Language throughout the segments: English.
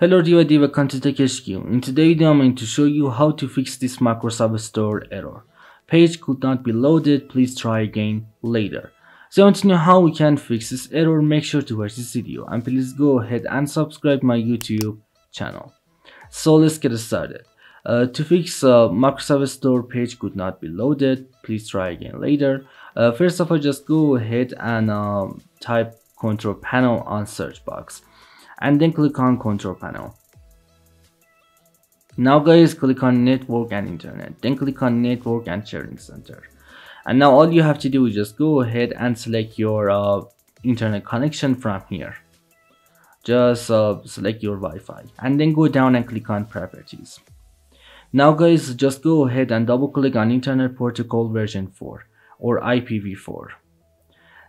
Hello Diva Diva Content HQ. In today's video I'm going to show you how to fix this Microsoft Store error. Page could not be loaded, please try again later. So want to know how we can fix this error, make sure to watch this video and please go ahead and subscribe my YouTube channel. So let's get started. Uh, to fix uh, Microsoft Store page could not be loaded, please try again later. Uh, first of all, just go ahead and um, type control panel on search box and then click on control panel. Now guys click on network and internet then click on network and sharing center. And now all you have to do is just go ahead and select your uh, internet connection from here. Just uh, select your Wi-Fi and then go down and click on properties. Now guys just go ahead and double click on internet protocol version 4 or IPv4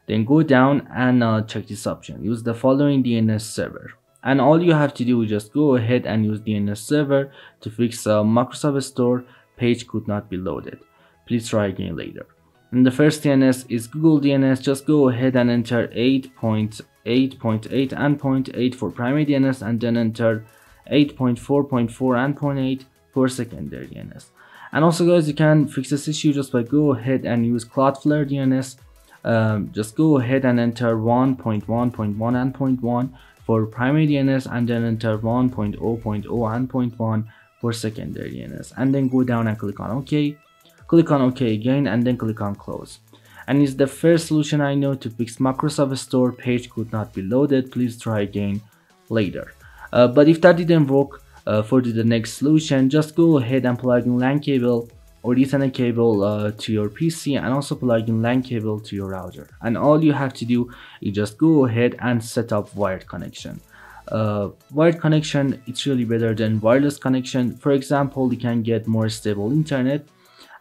then go down and uh, check this option. Use the following DNS server and all you have to do is just go ahead and use DNS server to fix a Microsoft Store page could not be loaded. Please try again later. And the first DNS is Google DNS. Just go ahead and enter 8.8.8 and 0.8 for primary DNS and then enter 8.4.4 and 0.8 for secondary DNS. And also guys, you can fix this issue just by go ahead and use Cloudflare DNS. Um, just go ahead and enter 1.1.1 and 0.1 for primary DNS and then enter 1.0.0 and 0.1 for secondary DNS and then go down and click on OK. Click on OK again and then click on close. And it's the first solution I know to fix Microsoft Store page could not be loaded. Please try again later. Uh, but if that didn't work uh, for the next solution, just go ahead and plug in LAN cable or Ethernet cable uh, to your PC and also plug in LAN cable to your router. And all you have to do is just go ahead and set up wired connection. Uh, wired connection, it's really better than wireless connection. For example, you can get more stable internet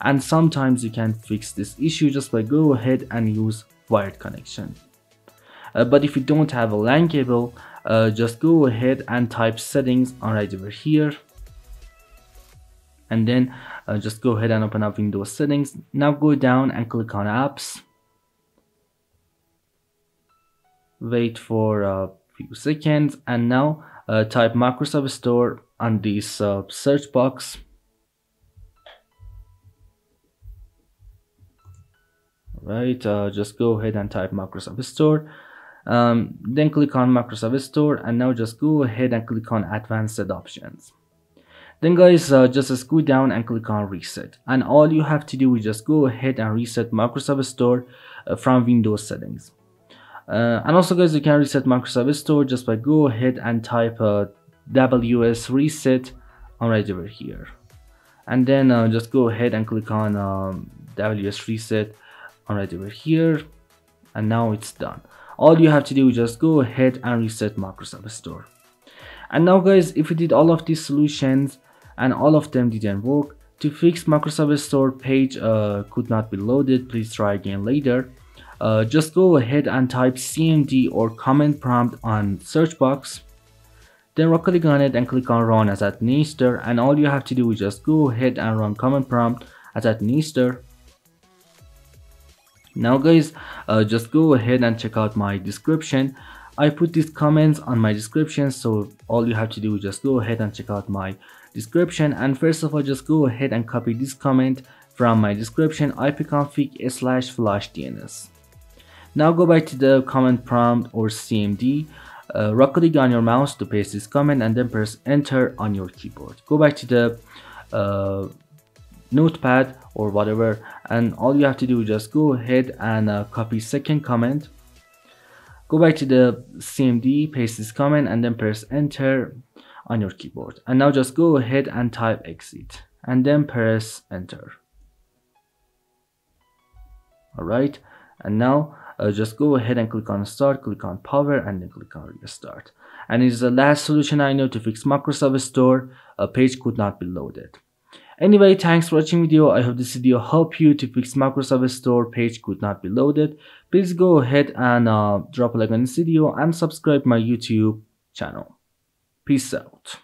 and sometimes you can fix this issue just by go ahead and use wired connection. Uh, but if you don't have a LAN cable, uh, just go ahead and type settings right over here and then uh, just go ahead and open up Windows settings. Now go down and click on apps. Wait for a few seconds and now uh, type Microsoft Store on this uh, search box. Right, uh, just go ahead and type Microsoft Store. Um, then click on Microsoft Store and now just go ahead and click on advanced options then guys uh, just scroll down and click on reset. And all you have to do is just go ahead and reset Microsoft Store uh, from Windows settings. Uh, and also guys you can reset Microsoft Store just by go ahead and type uh, WS reset on right over here. And then uh, just go ahead and click on um, WS reset on right over here. And now it's done. All you have to do is just go ahead and reset Microsoft Store. And now guys if you did all of these solutions and all of them didn't work. To fix Microsoft Store page uh, could not be loaded, please try again later. Uh, just go ahead and type cmd or command prompt on search box. Then right click on it and click on run as administrator and all you have to do is just go ahead and run command prompt as administrator. Now guys, uh, just go ahead and check out my description. I put these comments on my description so all you have to do is just go ahead and check out my description and first of all just go ahead and copy this comment from my description ipconfig slash flush DNS. Now go back to the command prompt or CMD, uh, right click on your mouse to paste this comment and then press enter on your keyboard. Go back to the uh, notepad or whatever and all you have to do is just go ahead and uh, copy second comment. Go back to the CMD, paste this comment and then press enter on your keyboard. And now just go ahead and type exit and then press enter. Alright and now uh, just go ahead and click on start click on power and then click on restart. And it is the last solution I know to fix Microsoft Store. A page could not be loaded Anyway, thanks for watching video. I hope this video helped you to fix Microsoft Store page could not be loaded. Please go ahead and uh, drop a like on this video and subscribe my YouTube channel. Peace out.